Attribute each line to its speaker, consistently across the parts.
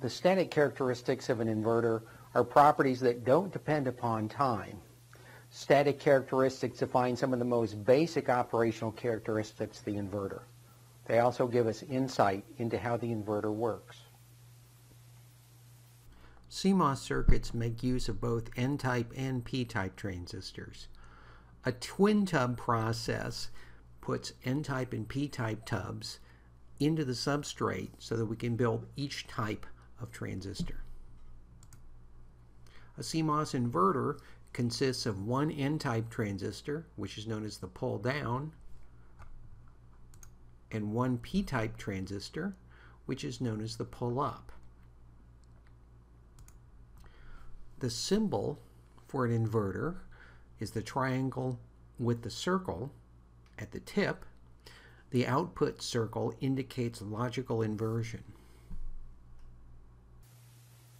Speaker 1: The static characteristics of an inverter are properties that don't depend upon time. Static characteristics define some of the most basic operational characteristics of the inverter. They also give us insight into how the inverter works.
Speaker 2: CMOS circuits make use of both N-type and P-type transistors. A twin tub process puts N-type and P-type tubs into the substrate so that we can build each type of transistor. A CMOS inverter consists of one N-type transistor, which is known as the pull down, and one P-type transistor, which is known as the pull up. The symbol for an inverter is the triangle with the circle at the tip. The output circle indicates logical inversion.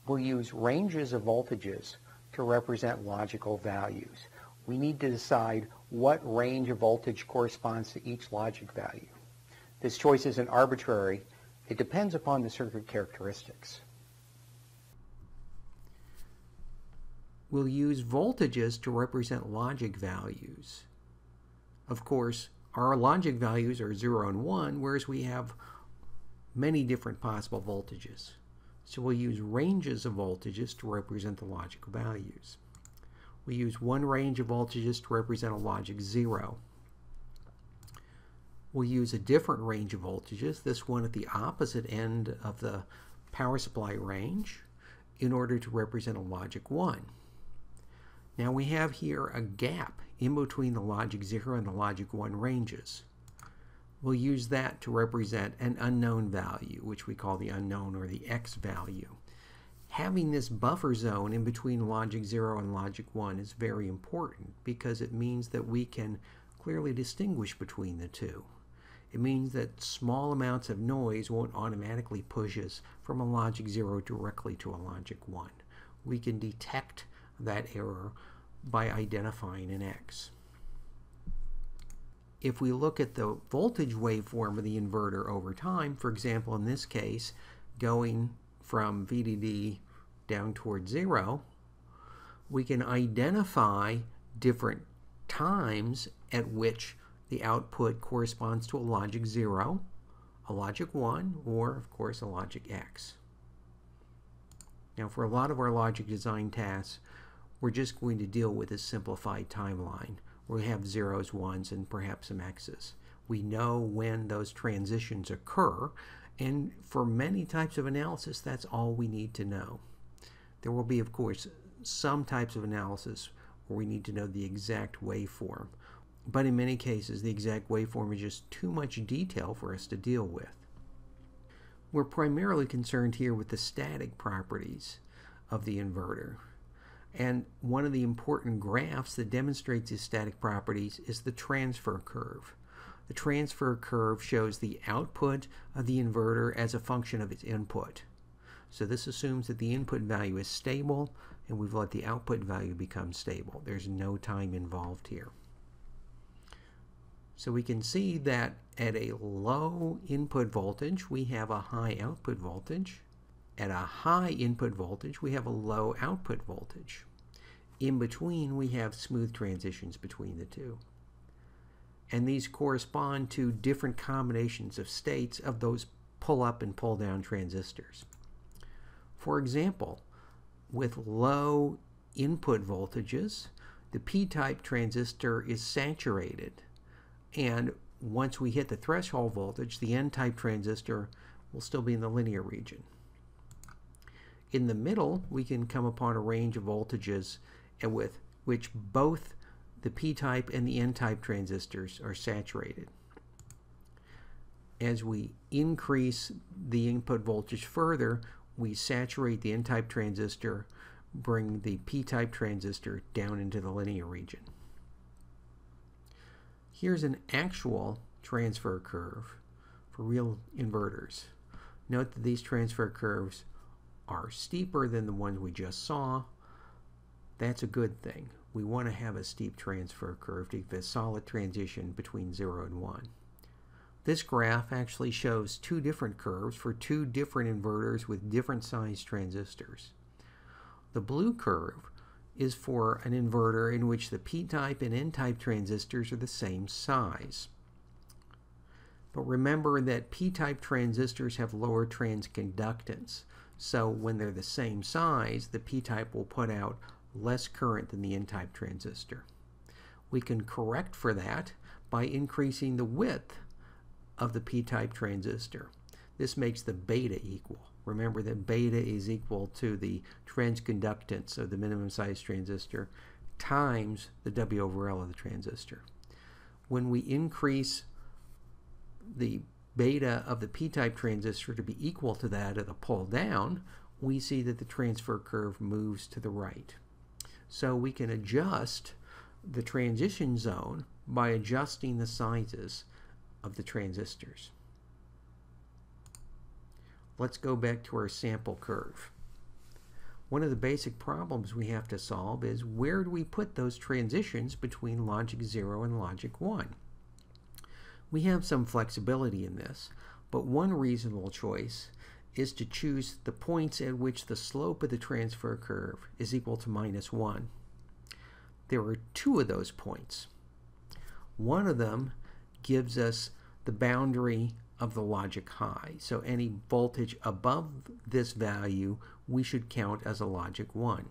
Speaker 1: We'll use ranges of voltages to represent logical values. We need to decide what range of voltage corresponds to each logic value. This choice isn't arbitrary. It depends upon the circuit characteristics.
Speaker 2: We'll use voltages to represent logic values. Of course, our logic values are 0 and 1, whereas we have many different possible voltages. So we'll use ranges of voltages to represent the logical values. We use one range of voltages to represent a logic 0. We'll use a different range of voltages, this one at the opposite end of the power supply range, in order to represent a logic 1. Now we have here a gap in between the logic 0 and the logic 1 ranges. We'll use that to represent an unknown value, which we call the unknown or the x value. Having this buffer zone in between logic 0 and logic 1 is very important because it means that we can clearly distinguish between the two. It means that small amounts of noise won't automatically push us from a logic 0 directly to a logic 1. We can detect that error by identifying an X. If we look at the voltage waveform of the inverter over time, for example, in this case, going from VDD down towards zero, we can identify different times at which the output corresponds to a logic 0, a logic 1, or, of course, a logic X. Now, for a lot of our logic design tasks, we're just going to deal with a simplified timeline we have zeros, ones, and perhaps some x's. We know when those transitions occur, and for many types of analysis, that's all we need to know. There will be, of course, some types of analysis where we need to know the exact waveform, but in many cases, the exact waveform is just too much detail for us to deal with. We're primarily concerned here with the static properties of the inverter. And one of the important graphs that demonstrates these static properties is the transfer curve. The transfer curve shows the output of the inverter as a function of its input. So this assumes that the input value is stable and we've let the output value become stable. There's no time involved here. So we can see that at a low input voltage, we have a high output voltage. At a high input voltage, we have a low output voltage. In between, we have smooth transitions between the two. And these correspond to different combinations of states of those pull up and pull down transistors. For example, with low input voltages, the p-type transistor is saturated. And once we hit the threshold voltage, the n-type transistor will still be in the linear region. In the middle, we can come upon a range of voltages with which both the p-type and the n-type transistors are saturated. As we increase the input voltage further, we saturate the n-type transistor, bring the p-type transistor down into the linear region. Here's an actual transfer curve for real inverters. Note that these transfer curves are steeper than the ones we just saw. That's a good thing. We want to have a steep transfer curve to give a solid transition between 0 and 1. This graph actually shows two different curves for two different inverters with different size transistors. The blue curve is for an inverter in which the p-type and n-type transistors are the same size. But remember that p-type transistors have lower transconductance. So when they're the same size, the p-type will put out less current than the n-type transistor. We can correct for that by increasing the width of the p-type transistor. This makes the beta equal. Remember that beta is equal to the transconductance of the minimum size transistor times the W over L of the transistor. When we increase the beta of the p-type transistor to be equal to that of the pull down, we see that the transfer curve moves to the right. So we can adjust the transition zone by adjusting the sizes of the transistors. Let's go back to our sample curve. One of the basic problems we have to solve is where do we put those transitions between logic 0 and logic 1? We have some flexibility in this, but one reasonable choice is to choose the points at which the slope of the transfer curve is equal to minus 1. There are two of those points. One of them gives us the boundary of the logic high. So any voltage above this value we should count as a logic 1.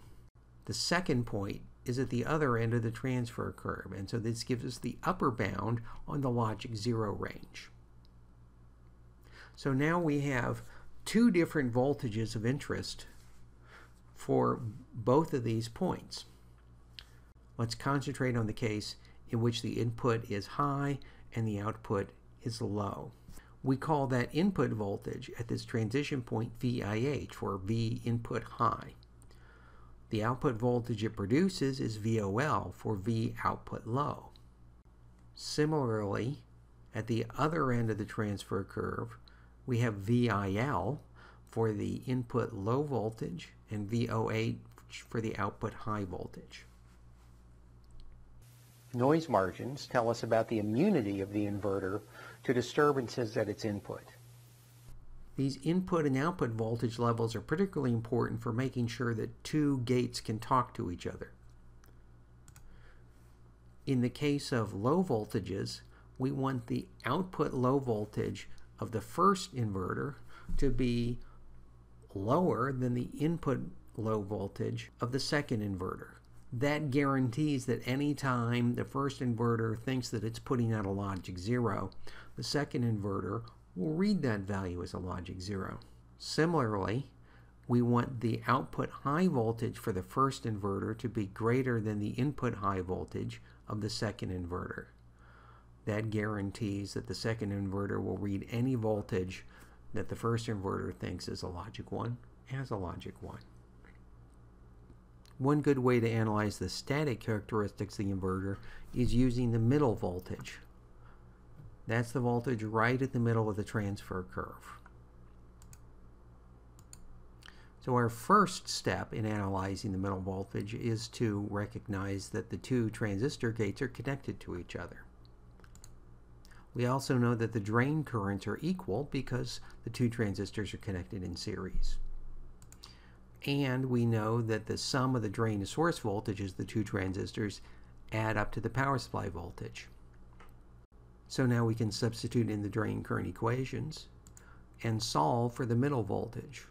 Speaker 2: The second point is at the other end of the transfer curve, and so this gives us the upper bound on the logic 0 range. So now we have two different voltages of interest for both of these points. Let's concentrate on the case in which the input is high and the output is low. We call that input voltage at this transition point VIH, or V input high. The output voltage it produces is VOL for V output low. Similarly, at the other end of the transfer curve, we have VIL for the input low voltage and VOH for the output high voltage.
Speaker 1: Noise margins tell us about the immunity of the inverter to disturbances at its input.
Speaker 2: These input and output voltage levels are particularly important for making sure that two gates can talk to each other. In the case of low voltages, we want the output low voltage of the first inverter to be lower than the input low voltage of the second inverter that guarantees that anytime the first inverter thinks that it's putting out a logic 0, the second inverter will read that value as a logic 0. Similarly, we want the output high voltage for the first inverter to be greater than the input high voltage of the second inverter. That guarantees that the second inverter will read any voltage that the first inverter thinks is a logic 1 as a logic 1. One good way to analyze the static characteristics of the inverter is using the middle voltage. That's the voltage right at the middle of the transfer curve. So our first step in analyzing the middle voltage is to recognize that the two transistor gates are connected to each other. We also know that the drain currents are equal because the two transistors are connected in series and we know that the sum of the drain to source voltages, the two transistors, add up to the power supply voltage. So now we can substitute in the drain current equations and solve for the middle voltage.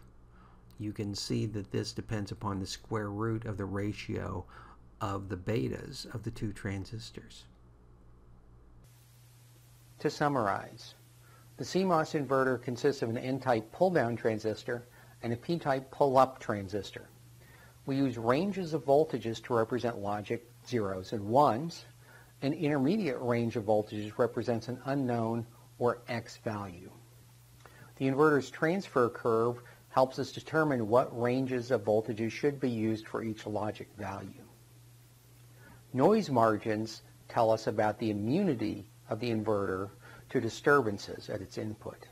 Speaker 2: You can see that this depends upon the square root of the ratio of the betas of the two transistors.
Speaker 1: To summarize, the CMOS inverter consists of an N-type pull-down transistor and a p-type pull-up transistor. We use ranges of voltages to represent logic zeros and ones. An intermediate range of voltages represents an unknown or X value. The inverter's transfer curve helps us determine what ranges of voltages should be used for each logic value. Noise margins tell us about the immunity of the inverter to disturbances at its input.